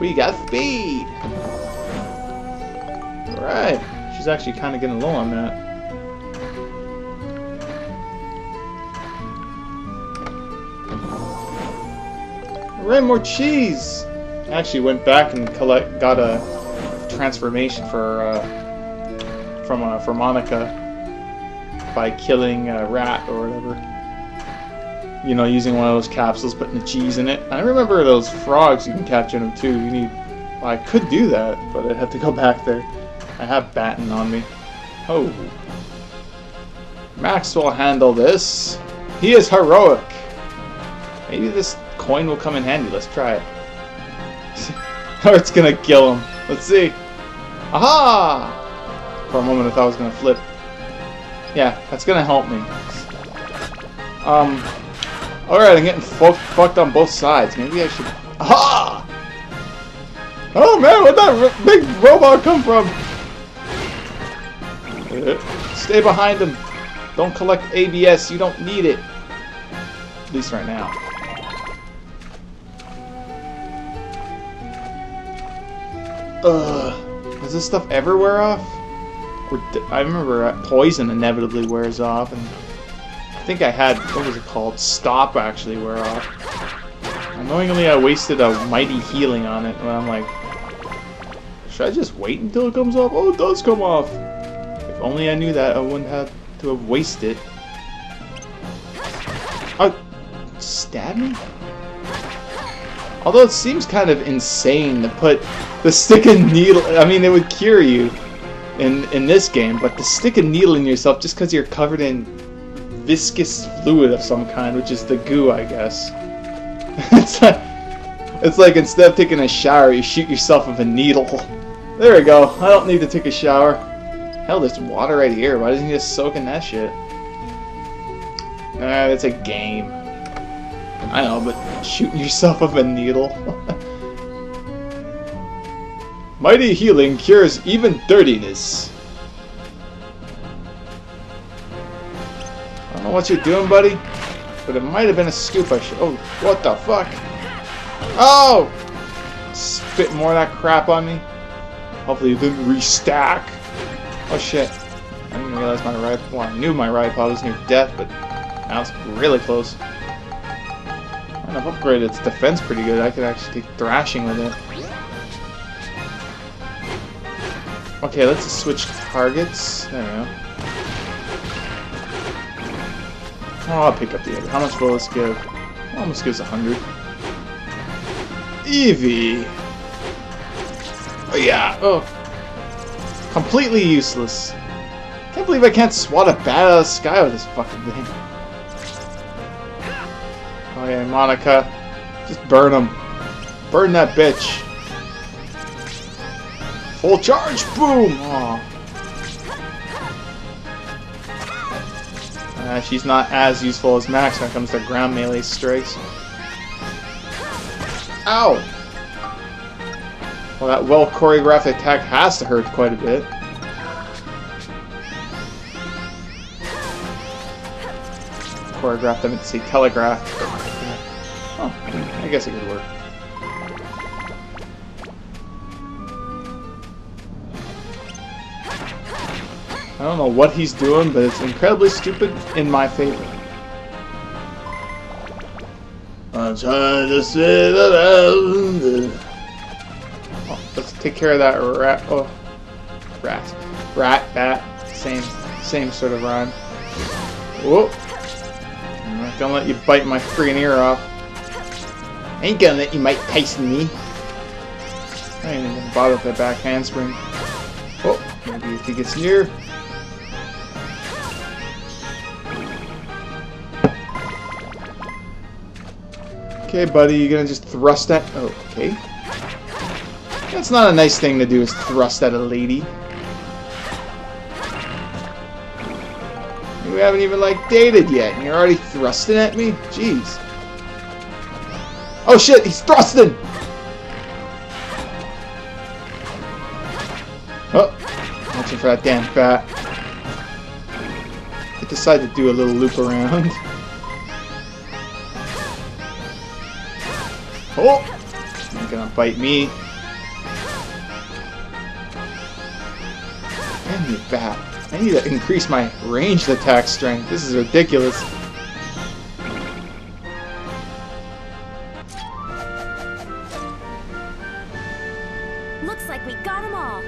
We got speed! Alright. She's actually kind of getting low on that. Hooray, more cheese! I actually went back and collect, got a transformation for uh, from uh, for Monica by killing a rat or whatever. You know, using one of those capsules, putting the cheese in it. I remember those frogs you can catch in them too. You need. Well, I could do that, but I'd have to go back there. I have batten on me. Oh. Max will handle this. He is heroic. Maybe this coin will come in handy. Let's try it. or it's gonna kill him. Let's see. Aha! For a moment I thought I was gonna flip. Yeah, that's gonna help me. Um, alright, I'm getting fu fucked on both sides. Maybe I should... Aha! Oh man, where'd that big robot come from? Uh, stay behind him. Don't collect ABS. You don't need it. At least right now. Ugh. Does this stuff ever wear off? I remember uh, poison inevitably wears off, and think I had what was it called? Stop actually wear off. Uh, annoyingly, I wasted a mighty healing on it, and I'm like, should I just wait until it comes off? Oh, it does come off. If only I knew that, I wouldn't have to have wasted. Oh, stab me? Although it seems kind of insane to put the stick and needle. I mean, it would cure you in in this game, but to stick a needle in yourself just because you're covered in viscous fluid of some kind, which is the goo, I guess. it's like it's like instead of taking a shower, you shoot yourself with a needle. There we go. I don't need to take a shower. Hell, there's water right here. Why doesn't he just soak in that shit? Ah, that's a game. I know, but shooting yourself with a needle. Mighty healing cures even dirtiness. Know what you're doing, buddy, but it might have been a scoop I should. Oh, what the fuck? Oh! Spit more of that crap on me. Hopefully it didn't restack. Oh shit. I didn't realize my right well, I knew my right paw was near death, but now it's really close. And I've upgraded its defense pretty good. I could actually take thrashing with it. Okay, let's switch targets. There we go. Oh, I'll pick up the other. How much will this give? Almost gives a hundred. Eevee! Oh yeah! Oh! Completely useless. Can't believe I can't swat a bat out of the sky with this fucking thing. Oh yeah, Monica. Just burn him. Burn that bitch. Full charge! Boom! Aw. Uh, she's not as useful as Max when it comes to ground melee strikes. Ow! Well, that well-choreographed attack has to hurt quite a bit. Choreographed, I meant to say telegraphed. Oh, I guess it could work. I don't know what he's doing, but it's incredibly stupid in my favor. I'm trying to sit around. Oh, let's take care of that rat. Oh, rat, rat, bat. Same, same sort of rhyme. Whoop! I'm not gonna let you bite my freaking ear off. I ain't gonna let you Mike Tyson me. I ain't even gonna bother with that back handspring. Oh, maybe if he gets near. Okay, buddy, you're gonna just thrust at. Oh, okay. That's not a nice thing to do, is thrust at a lady. We haven't even, like, dated yet, and you're already thrusting at me? Jeez. Oh shit, he's thrusting! Oh, watching for that damn fat. I decided to do a little loop around. Oh! He's gonna bite me. I need that. I need to increase my ranged attack strength. This is ridiculous. Looks like we got them all.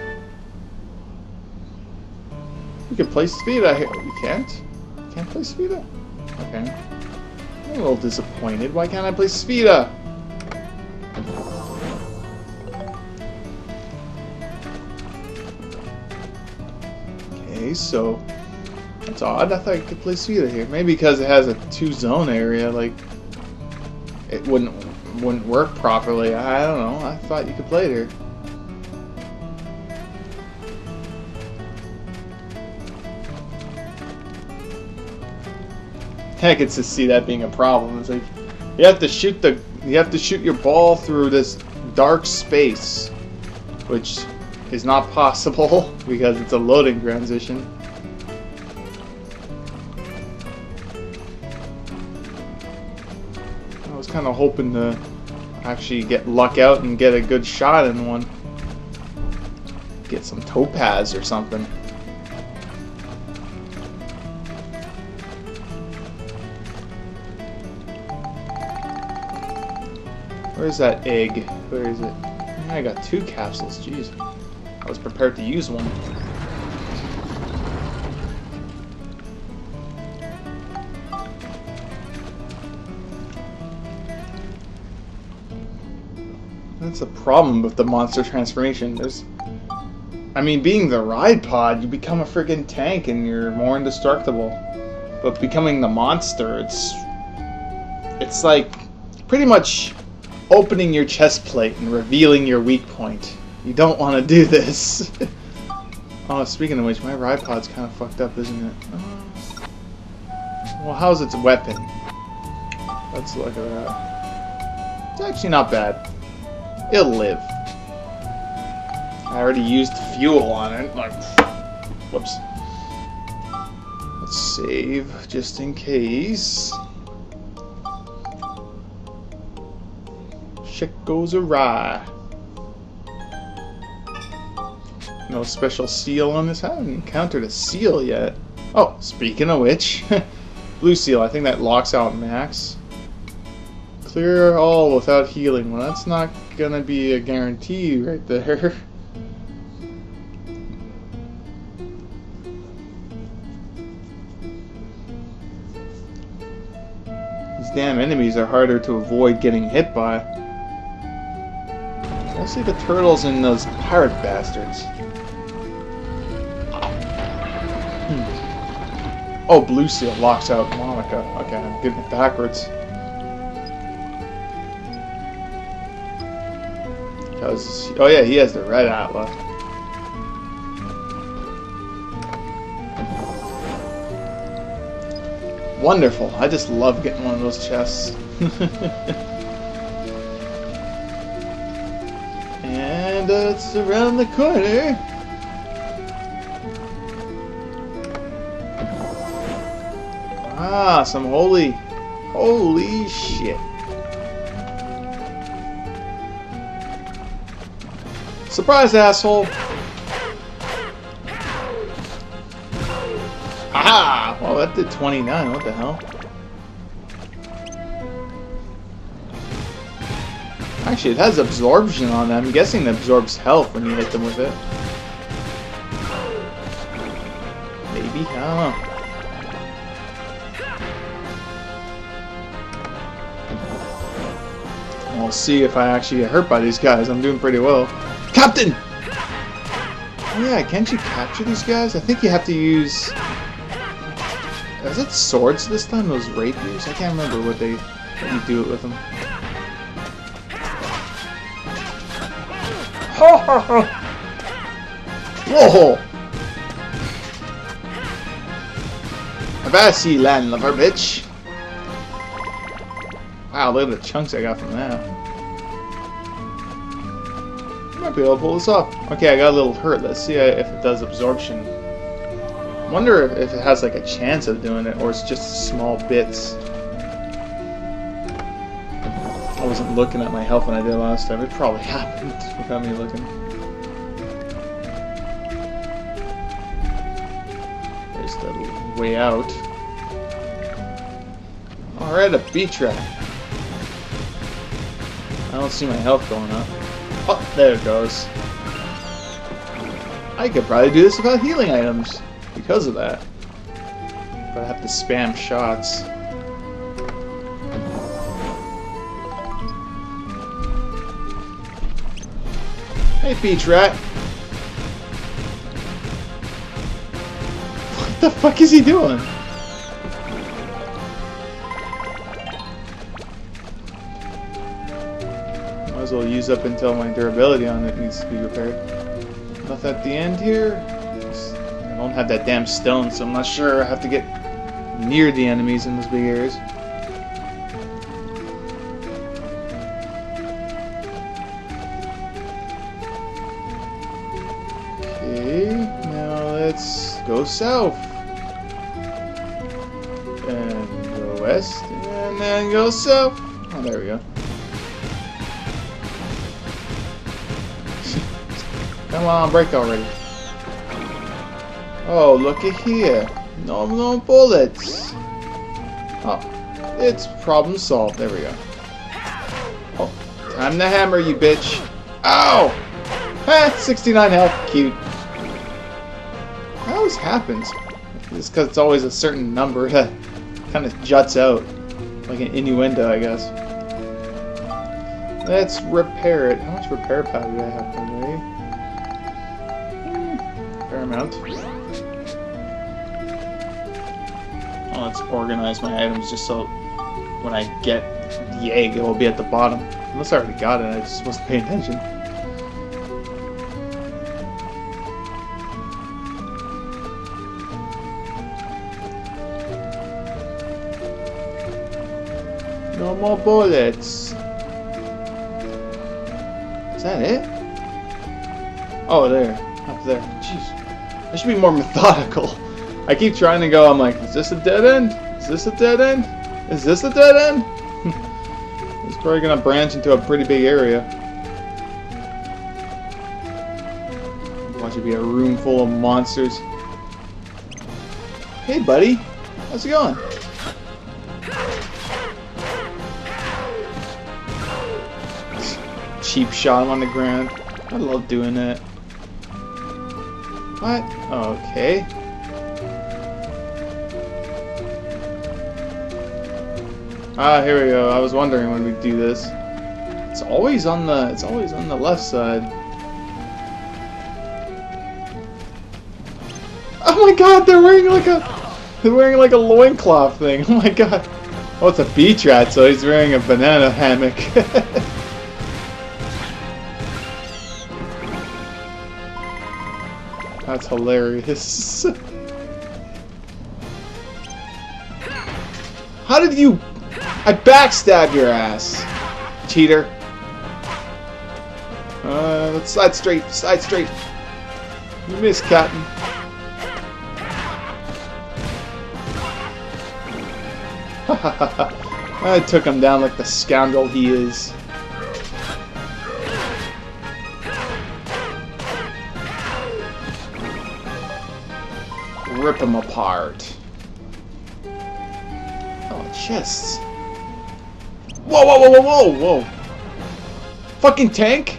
We can play Spheda here. We can't? Can't play Spheda? Okay. I'm a little disappointed. Why can't I play Spheda? Okay, so that's odd. I thought you could play Spheda here. Maybe because it has a two-zone area, like it wouldn't wouldn't work properly. I don't know. I thought you could play it here. I could just see that being a problem. It's like you have to shoot the you have to shoot your ball through this dark space, which is not possible because it's a loading transition. I was kind of hoping to actually get luck out and get a good shot in one. Get some topaz or something. Where's that egg? Where is it? I got two capsules, jeez. I was prepared to use one. That's a problem with the monster transformation. There's I mean, being the ride pod, you become a freaking tank and you're more indestructible. But becoming the monster, it's it's like pretty much opening your chest plate and revealing your weak point. You don't want to do this. oh, speaking of which, my ride pod's kind of fucked up, isn't it? Well, how's its weapon? Let's look at that. It's actually not bad. It'll live. I already used fuel on it. Like, whoops. Let's save just in case. Shit goes awry. No special seal on this. I haven't encountered a seal yet. Oh, speaking of which, blue seal. I think that locks out max. Clear all without healing. Well, that's not gonna be a guarantee right there. These damn enemies are harder to avoid getting hit by. Mostly the turtles and those pirate bastards. Oh, Blue Seal locks out Monica. Okay, I'm getting it backwards. Because, oh yeah, he has the red Atla. Wonderful. I just love getting one of those chests. and uh, it's around the corner. Ah, some holy... Holy shit. Surprise, asshole! Haha! Well, that did 29. What the hell? Actually, it has absorption on it. I'm guessing it absorbs health when you hit them with it. We'll see if I actually get hurt by these guys. I'm doing pretty well. Captain! Oh yeah, can't you capture these guys? I think you have to use... Is it swords this time? Those rapiers? I can't remember what they what you do it with them. Ho ho ho! Whoa! Avast land lover, bitch! Wow, look at the chunks I got from that. Might be able to pull this off. Okay, I got a little hurt. Let's see uh, if it does absorption. Wonder if it has like a chance of doing it, or it's just small bits. I wasn't looking at my health when I did last time. It probably happened without me looking. There's a way out. Alright, a rat. I don't see my health going up. Oh, there it goes. I could probably do this without healing items because of that. But I have to spam shots. Hey, beach rat. What the fuck is he doing? As well use up until my durability on it needs to be repaired. Nothing at the end here. I don't have that damn stone, so I'm not sure I have to get near the enemies in those big areas. Okay, now let's go south. And go west, and then go south. Oh, there we go. Come on, break already. Oh, look at here. No, no bullets. Oh, it's problem solved. There we go. Oh, time to hammer, you bitch. Ow! Eh, 69 health. Cute. That always happens. It's because it's always a certain number that kind of juts out. Like an innuendo, I guess. Let's repair it. How much repair powder do I have let's organize my items just so when I get the egg, it will be at the bottom. Unless I already got it, I just wasn't paying attention. No more bullets. Is that it? Oh, there. Up there. I should be more methodical. I keep trying to go, I'm like, is this a dead end? Is this a dead end? Is this a dead end? it's probably gonna branch into a pretty big area. Watch it be a room full of monsters. Hey buddy, how's it going? Cheap shot him on the ground. I love doing that. What? Okay. Ah, here we go. I was wondering when we'd do this. It's always on the it's always on the left side. Oh my god, they're wearing like a they're wearing like a loincloth thing. Oh my god. Oh, it's a beach rat, so he's wearing a banana hammock. That's hilarious. How did you... I backstabbed your ass, cheater. Uh, let's side straight, side straight. You missed, Captain. I took him down like the scoundrel he is. Him apart. Oh, chests. Whoa, whoa, whoa, whoa, whoa, whoa. Fucking tank?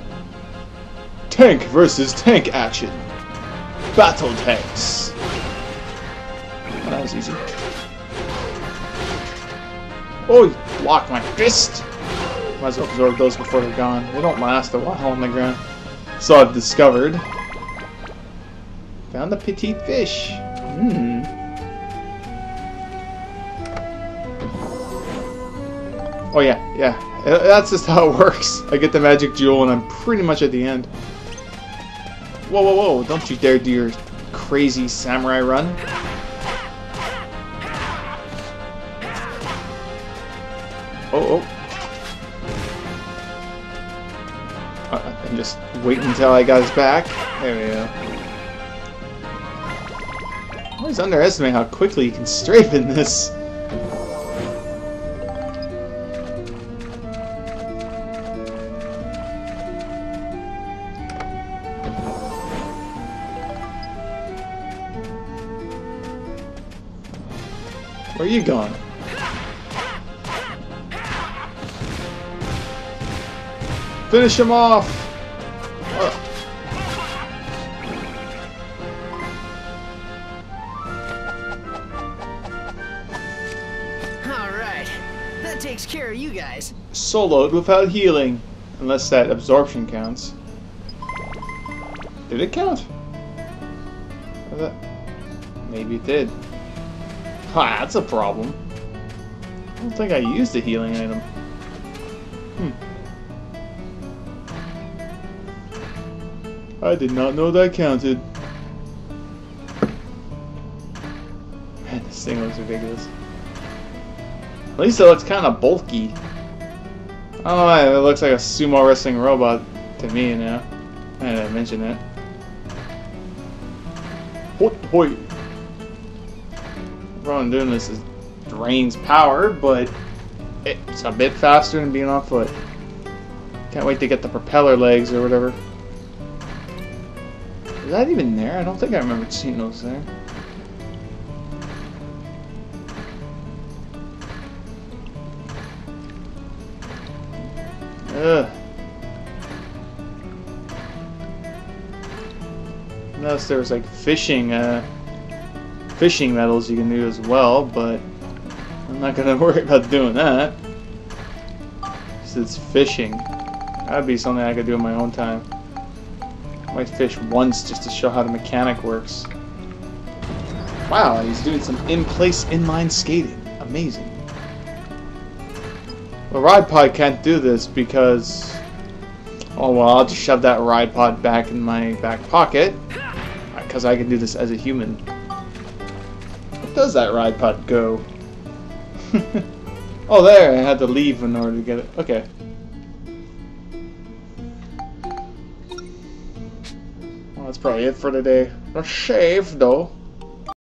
Tank versus tank action. Battle tanks. Oh, that was easy. Oh, blocked my fist. Might as well absorb those before they're gone. They don't last a while on the ground. So I've discovered. Found the petite fish. Hmm. Oh yeah, yeah. Uh, That's just how it works. I get the magic jewel and I'm pretty much at the end. Whoa, whoa, whoa. Don't you dare do your crazy samurai run. Oh, oh. Uh, and just wait until I got his back. There we go. Always underestimate how quickly you can strafe in this. Where are you going? Finish him off! Soloed without healing. Unless that absorption counts. Did it count? Maybe it did. Ha, that's a problem. I don't think I used a healing item. Hmm. I did not know that counted. Man, this thing looks ridiculous. At least it looks kind of bulky. I don't know why, it looks like a sumo wrestling robot to me you know. I didn't mention that. Hoi hoi. Everyone doing this is drains power, but it's a bit faster than being on foot. Can't wait to get the propeller legs or whatever. Is that even there? I don't think I remember seeing those there. Ugh. Unless there's like fishing, uh, fishing medals you can do as well, but I'm not gonna worry about doing that. Because it's fishing. That'd be something I could do in my own time. I Might fish once just to show how the mechanic works. Wow, he's doing some in-place inline skating. Amazing. The ride pod can't do this because... Oh well, I'll just shove that ride pod back in my back pocket. Because I can do this as a human. Where does that ride pod go? oh, there! I had to leave in order to get it. Okay. Well, that's probably it for today. A shave, though.